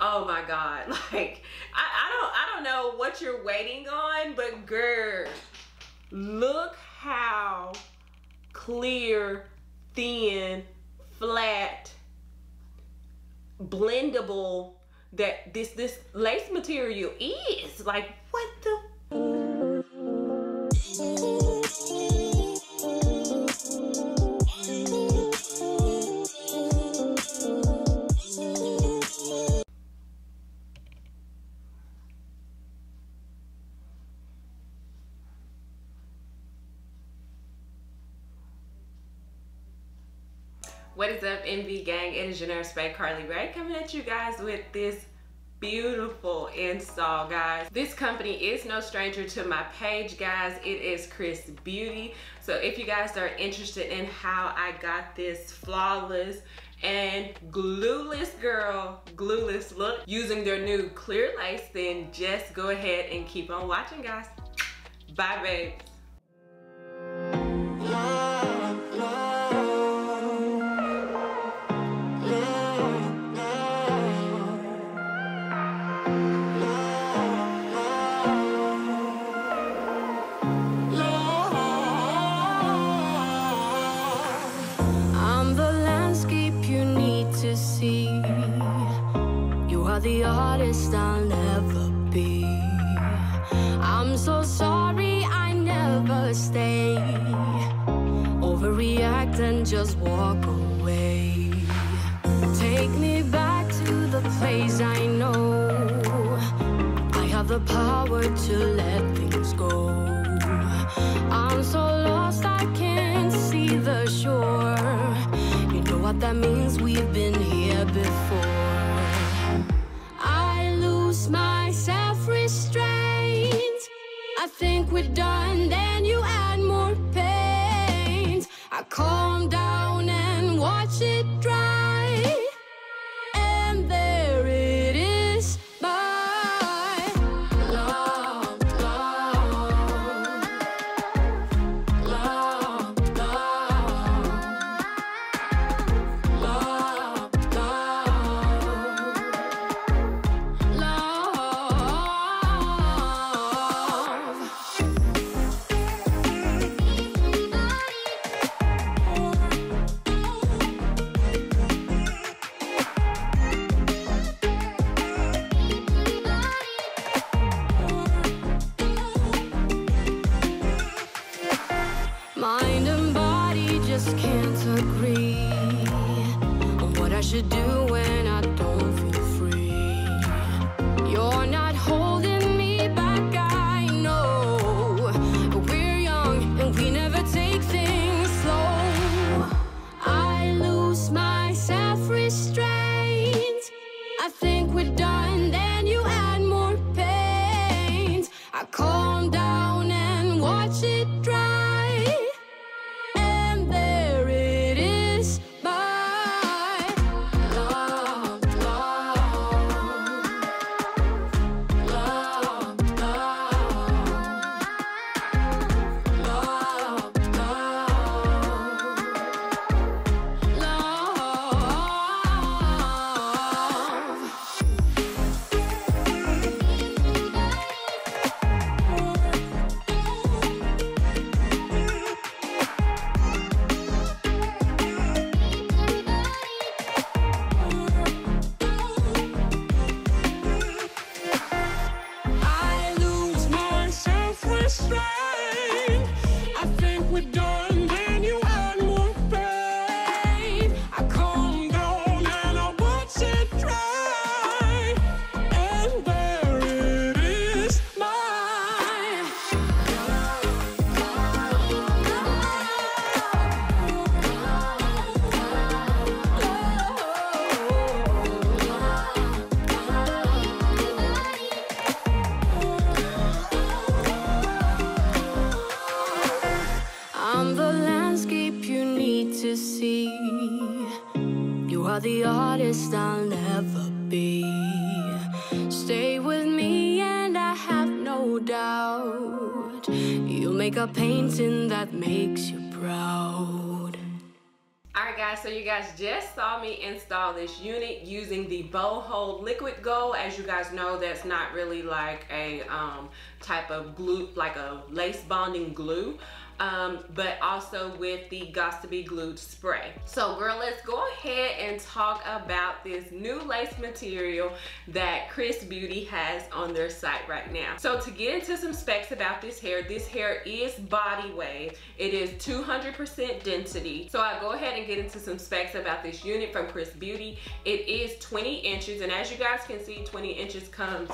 oh my god. Like I, I don't i don't know what you're waiting on but girl look how clear thin flat blendable that this this lace material is. Like what the NV gang? It is your Bay Carly Rae, coming at you guys with this beautiful install, guys. This company is no stranger to my page, guys. It is Chris Beauty. So if you guys are interested in how I got this flawless and glueless girl, glueless look using their new clear lace, then just go ahead and keep on watching, guys. Bye, babes. Are the artist I'll never be. I'm so sorry I never stay. Overreact and just walk away. Take me back to the place I know. I have the power to let things go. I'm so lost I can't see the shore. You know what that means, we've been here before. Think we're done, then you add more paint. I calm down and watch it dry. On what artist I'll never be. Stay with me, and I have no doubt you'll make a painting that makes you proud. All right, guys, so you guys just saw me install this unit using the Boho Liquid Gold. As you guys know, that's not really like a um, type of glue, like a lace bonding glue um, but also with the Got2b Glued spray. So girl, let's go ahead and talk about this new lace material that Chris Beauty has on their site right now. So to get into some specs about this hair, this hair is body wave. It is 200% density. So I go ahead and get into some specs about this unit from Chris Beauty. It is 20 inches and as you guys can see, 20 inches comes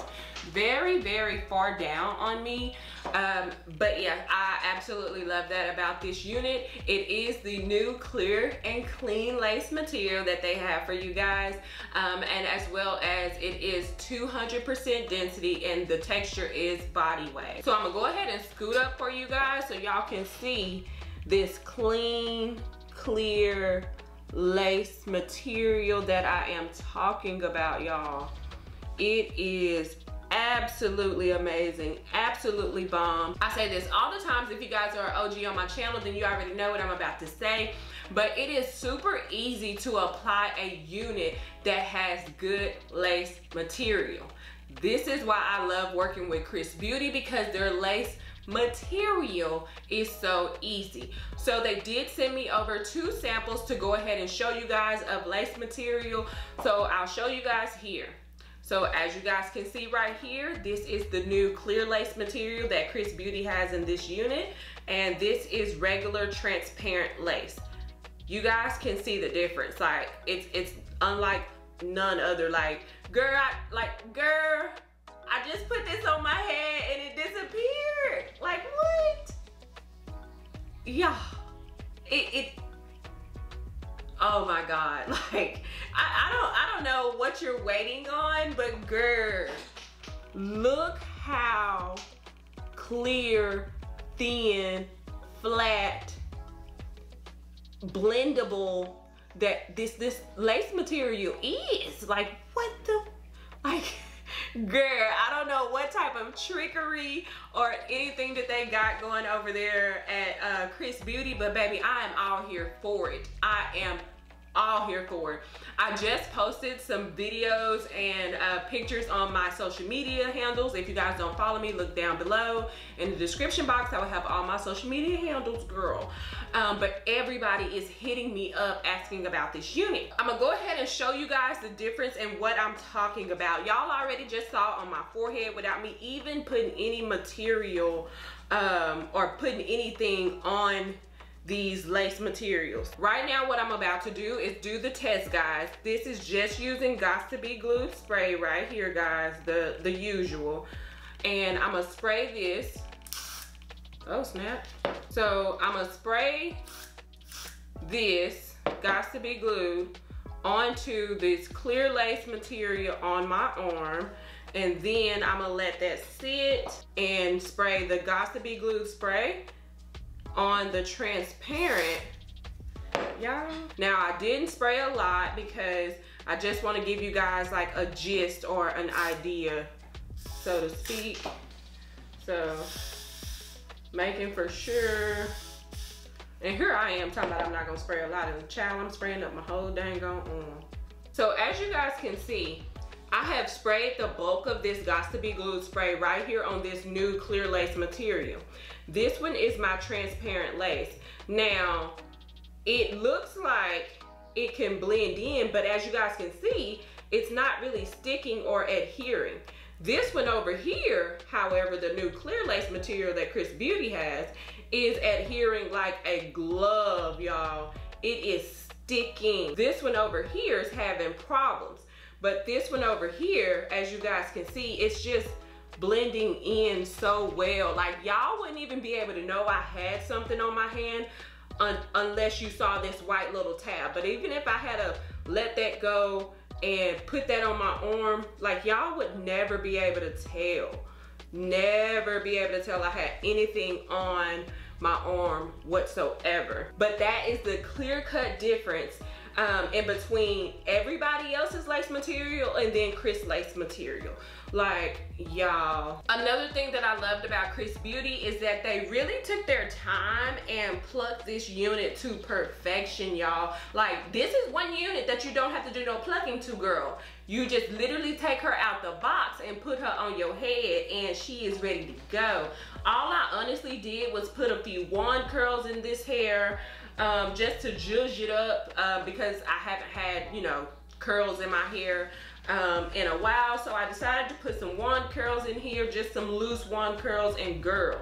very, very far down on me. Um, but yeah, I absolutely love that about this unit. It is the new clear and clean lace material that they have for you guys. Um, and as well as it is 200% density and the texture is body wave. So I'm gonna go ahead and scoot up for you guys so y'all can see this clean, clear lace material that I am talking about, y'all. It is absolutely amazing. Absolutely bomb. I say this all the times if you guys are og on my channel then you already know what i'm about to say. But it is super easy to apply a unit that has good lace material. This is why i love working with chris beauty because their lace material is so easy. So they did send me over two samples to go ahead and show you guys of lace material. So i'll show you guys here so as you guys can see right here, this is the new clear lace material that Chris Beauty has in this unit. And this is regular transparent lace. You guys can see the difference. Like it's it's unlike none other. Like girl, I, like girl, I just put this on my head and it disappeared. Like what? Yeah, it, it oh my god like I, what you're waiting on but girl look how clear thin flat blendable that this this lace material is. Like what the like girl i don't know what type of trickery or anything that they got going over there at uh, chris beauty but baby i am all here for it. I am all here for. I just posted some videos and uh, pictures on my social media handles. If you guys don't follow me, look down below. In the description box, I will have all my social media handles, girl. Um, but everybody is hitting me up asking about this unit. I'm gonna go ahead and show you guys the difference in what I'm talking about. Y'all already just saw on my forehead without me even putting any material um, or putting anything on these lace materials. Right now what I'm about to do is do the test guys. This is just using Be Glued spray right here guys, the, the usual. And I'm gonna spray this. Oh snap. So I'm gonna spray this Be Glued onto this clear lace material on my arm and then I'm gonna let that sit and spray the Be Glued spray on the transparent. Y'all now i didn't spray a lot because i just want to give you guys like a gist or an idea so to speak. So making for sure. And here i am talking about i'm not gonna spray a lot of the child i'm spraying up my whole dang on. So as you guys can see I have sprayed the bulk of this Gots to Be Glued spray right here on this new clear lace material. This one is my transparent lace. Now, it looks like it can blend in, but as you guys can see, it's not really sticking or adhering. This one over here, however, the new clear lace material that Chris Beauty has, is adhering like a glove, y'all. It is sticking. This one over here is having problems. But this one over here, as you guys can see, it's just blending in so well. Like y'all wouldn't even be able to know I had something on my hand un unless you saw this white little tab. But even if I had to let that go and put that on my arm, like y'all would never be able to tell. Never be able to tell I had anything on my arm whatsoever. But that is the clear cut difference um, in between everybody else's lace material and then Chris lace material. Like, y'all. Another thing that I loved about Chris Beauty is that they really took their time and plucked this unit to perfection, y'all. Like, this is one unit that you don't have to do no plucking to, girl. You just literally take her out the box and put her on your head and she is ready to go. All I honestly did was put a few wand curls in this hair um, just to zhuzh it up uh, because I haven't had, you know, curls in my hair um, in a while. So I decided to put some wand curls in here, just some loose wand curls and girl.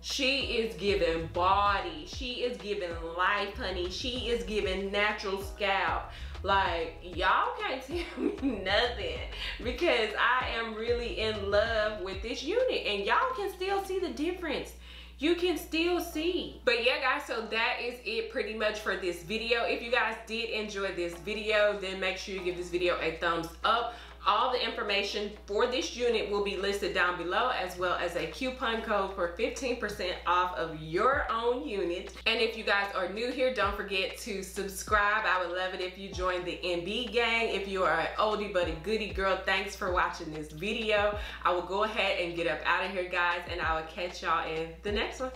She is giving body. She is giving life, honey. She is giving natural scalp. Like, y'all can't tell me nothing because I am really in love with this unit and y'all can still see the difference you can still see. But yeah guys, so that is it pretty much for this video. If you guys did enjoy this video, then make sure you give this video a thumbs up. All the information for this unit will be listed down below as well as a coupon code for 15% off of your own unit. And if you guys are new here, don't forget to subscribe. I would love it if you join the MB gang. If you are an oldie but a goodie girl, thanks for watching this video. I will go ahead and get up out of here guys and I will catch y'all in the next one.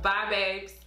Bye babes.